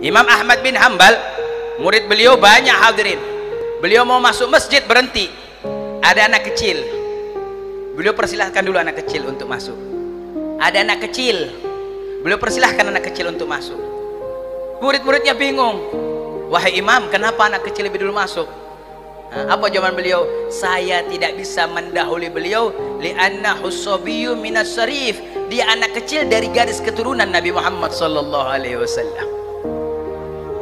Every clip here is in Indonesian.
Imam Ahmad bin Hambal murid beliau banyak hadirin. Beliau mau masuk masjid berhenti. Ada anak kecil. Beliau persilahkan dulu anak kecil untuk masuk. Ada anak kecil. Beliau persilahkan anak kecil untuk masuk. Murid-muridnya bingung. Wahai imam kenapa anak kecil lebih dulu masuk? Nah, apa jawaban beliau? Saya tidak bisa mendahului beliau. Li'anna husabiyyu minas syarif. Dia anak kecil dari garis keturunan Nabi Muhammad sallallahu alaihi wasallam.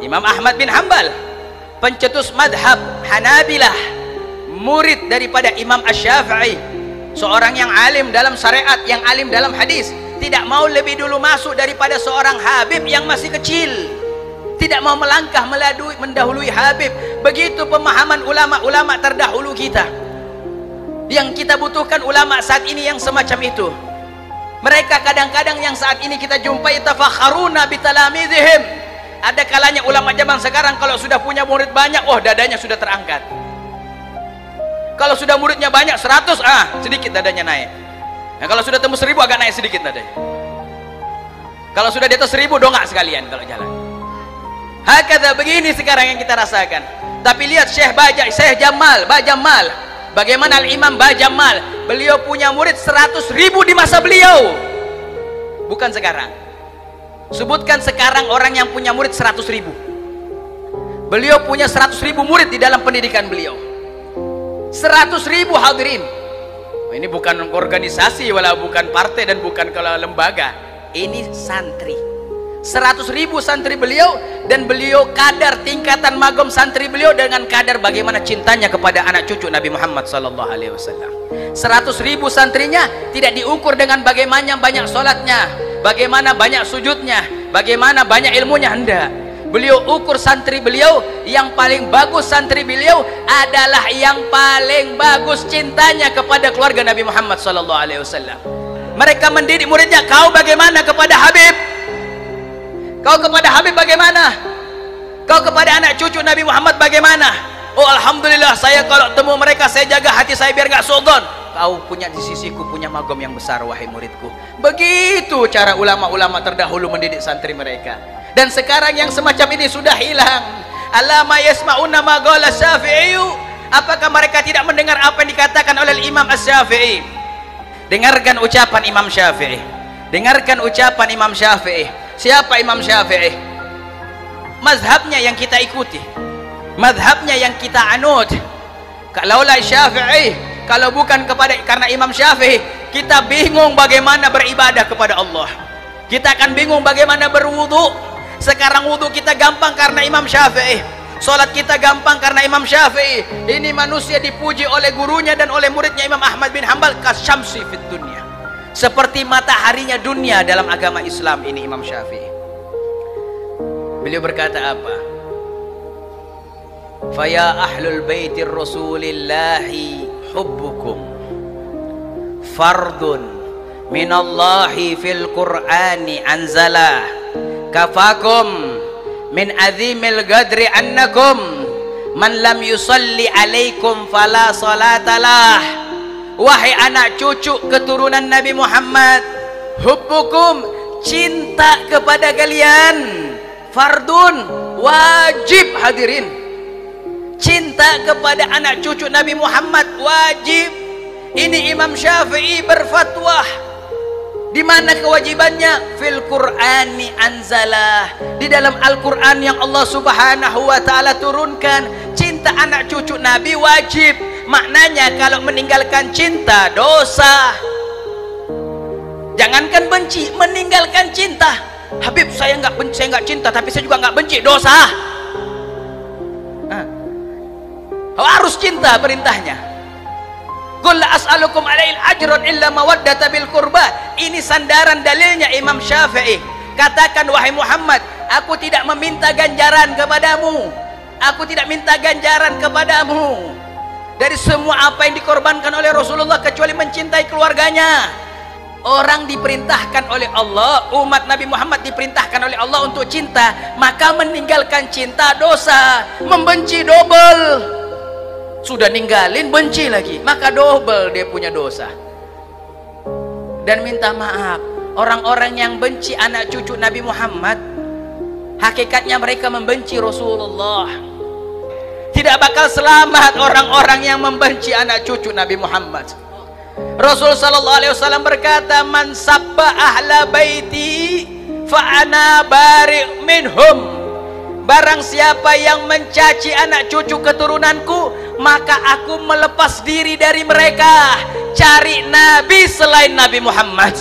Imam Ahmad bin Hambal, pencetus madhab Hanabilah, murid daripada Imam Asy-Syafi'i, seorang yang alim dalam syariat, yang alim dalam hadis, tidak mau lebih dulu masuk daripada seorang Habib yang masih kecil. Tidak mau melangkah meladui mendahului Habib. Begitu pemahaman ulama-ulama terdahulu kita. Yang kita butuhkan ulama saat ini yang semacam itu. Mereka kadang-kadang yang saat ini kita jumpai tafakharuna bitalamidhihim ada kalanya ulama zaman sekarang kalau sudah punya murid banyak wah dadanya sudah terangkat kalau sudah muridnya banyak 100 ah sedikit dadanya naik nah, kalau sudah tembus 1000 agak naik sedikit dadanya kalau sudah di atas 1000 dongak sekalian kalau jalan Hakata begini sekarang yang kita rasakan. Tapi lihat Syekh Baja, Syekh Jamal, Bajamal. Bagaimana Al-Imam Bajamal? Beliau punya murid 100 ribu di masa beliau. Bukan sekarang. Sebutkan sekarang orang yang punya murid 100 ribu. Beliau punya 100 ribu murid di dalam pendidikan beliau. 100 ribu hadirin. Ini bukan organisasi, walau bukan partai dan bukan kalau lembaga. Ini santri 100 ribu santri beliau dan beliau kadar tingkatan magom santri beliau dengan kadar bagaimana cintanya kepada anak cucu Nabi Muhammad sallallahu alaihi wasallam 100 ribu santrinya tidak diukur dengan bagaimana banyak solatnya bagaimana banyak sujudnya bagaimana banyak ilmunya hendak beliau ukur santri beliau yang paling bagus santri beliau adalah yang paling bagus cintanya kepada keluarga Nabi Muhammad sallallahu alaihi wasallam mereka mendidik muridnya kau bagaimana kepada Habib Kau kepada Habib bagaimana? Kau kepada anak cucu Nabi Muhammad bagaimana? Oh Alhamdulillah saya kalau temu mereka saya jaga hati saya biar nggak sogon. Kau punya di sisiku punya magom yang besar wahai muridku. Begitu cara ulama-ulama terdahulu mendidik santri mereka. Dan sekarang yang semacam ini sudah hilang. Alama yasma'una ma qala Syafi'i. Apakah mereka tidak mendengar apa yang dikatakan oleh Imam Asy-Syafi'i? Dengarkan ucapan Imam Syafi'i. Dengarkan ucapan Imam Syafi'i siapa Imam Syafi'i mazhabnya yang kita ikuti mazhabnya yang kita anut kalaulah Syafi'i kalau bukan kepada karena Imam Syafi'i kita bingung bagaimana beribadah kepada Allah. Kita akan bingung bagaimana berwudu. Sekarang wudu kita gampang karena Imam Syafi'i. Salat kita gampang karena Imam Syafi'i. Ini manusia dipuji oleh gurunya dan oleh muridnya Imam Ahmad bin Hambal kasyamsi fit dunia. Seperti mataharinya dunia dalam agama Islam ini Imam Syafi'i. Beliau berkata apa? Faya ahlul baitir rasulillahi hubbukum. Fardun minallahi fil qur'ani anzalah kafakum min azimil gadri annakum. Man lam yusalli alaikum fala salatalah wahai anak cucu keturunan Nabi Muhammad hubbukum cinta kepada kalian. Fardun wajib hadirin cinta kepada anak cucu Nabi Muhammad wajib. Ini Imam Syafi'i berfatwa di mana kewajibannya? Fil Qur'ani anzalah di dalam Al-Qur'an yang Allah Subhanahu wa taala turunkan cinta anak cucu Nabi wajib. Maknanya kalau meninggalkan cinta dosa. Jangankan benci meninggalkan cinta. Habib saya nggak benci saya nggak cinta tapi saya juga nggak benci dosa harus cinta perintahnya Qul as'alukum alail ajran illa mawaddata bil qurba. Ini sandaran dalilnya Imam Syafi'i. Katakan wahai Muhammad, aku tidak meminta ganjaran kepadamu. Aku tidak minta ganjaran kepadamu dari semua apa yang dikorbankan oleh Rasulullah kecuali mencintai keluarganya orang diperintahkan oleh Allah umat Nabi Muhammad diperintahkan oleh Allah untuk cinta maka meninggalkan cinta dosa membenci double sudah ninggalin benci lagi maka double dia punya dosa. Dan minta maaf orang-orang yang benci anak cucu Nabi Muhammad hakikatnya mereka membenci Rasulullah. Tidak bakal selamat orang-orang yang membenci anak cucu Nabi Muhammad. Rasul sallallahu alaihi wasallam berkata man sabba ahla baiti fa ana bari minhum Barang siapa yang mencaci anak cucu keturunanku Maka aku melepas diri dari mereka. Cari Nabi selain Nabi Muhammad.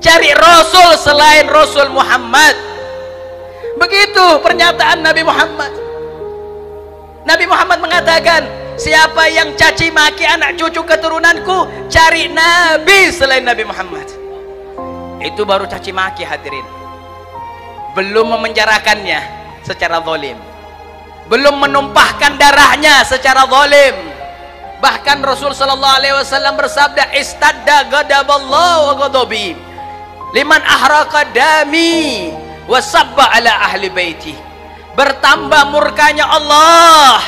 Cari Rasul selain Rasul Muhammad. Begitu pernyataan Nabi Muhammad. Nabi Muhammad mengatakan Siapa yang caci maki anak cucu keturunanku Cari Nabi selain Nabi Muhammad. Itu baru caci maki hadirin belum memenjarakannya secara zalim. Belum menumpahkan darahnya secara zalim. Bahkan Rasul sallallahu alaihi wasallam bersabda istadda ghadaballahu wa ghadabi liman ahraqa dami wa sabba ala ahli baiti. Bertambah murkanya Allah.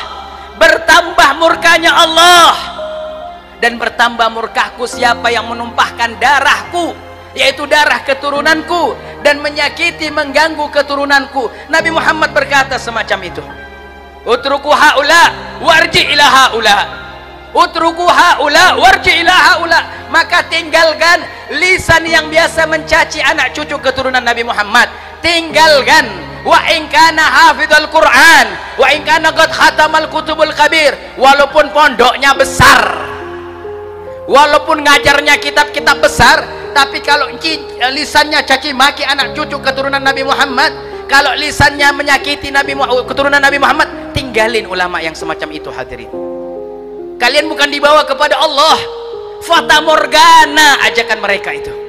Bertambah murkanya Allah. Dan bertambah murkahku siapa yang menumpahkan darahku yaitu darah keturunanku dan menyakiti mengganggu keturunanku. Nabi Muhammad berkata semacam itu. Utruku haula warji ila haula. Utruku haula warji ila haula. Maka tinggalkan lisan yang biasa mencaci anak cucu keturunan Nabi Muhammad. Tinggalkan. Wa in kana Quran wa in kana qad khatamal kutubul kabir. Walaupun pondoknya besar walaupun ngajarnya kitab-kitab besar tapi kalau eh, lisannya caci maki anak cucu keturunan Nabi Muhammad kalau lisannya menyakiti Nabi keturunan Nabi Muhammad tinggalin ulama yang semacam itu hadirin. Kalian bukan dibawa kepada Allah. Fata morgana ajakan mereka itu